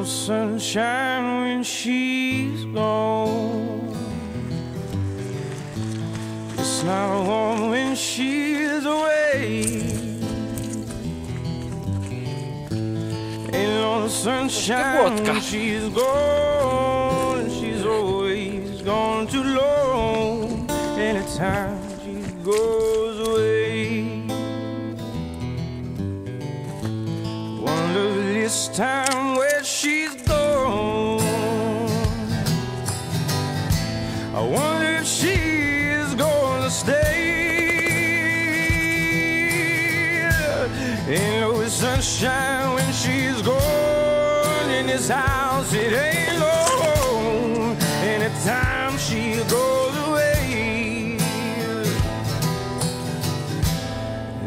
no sunshine when she's gone. It's not warm when she's away. Ain't no sunshine when she's gone. Gone too long. Anytime she goes away. Wonder this time where she's gone. I wonder if she's gonna stay. Ain't no sunshine when she's gone in this house.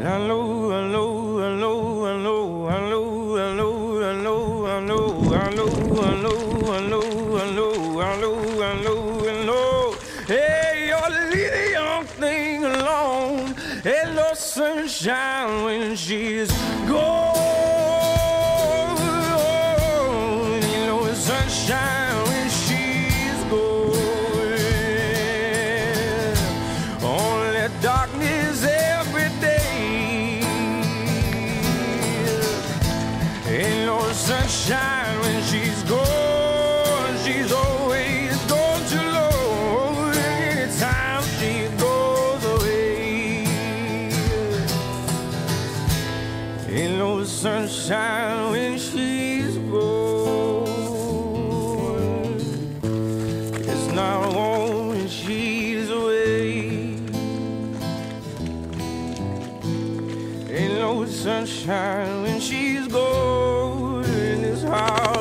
hello, hello, hello, hello, hello, hello, hello, hello, hello, hello, hello, hello, hello, hello, hello. Hey, you're leaving young thing alone. Hello, sunshine when she's gone. sunshine when she's gone. She's always gone too long. Anytime she goes away, ain't no sunshine when she's gone. It's not warm when she's away. Ain't no sunshine when she's gone. How.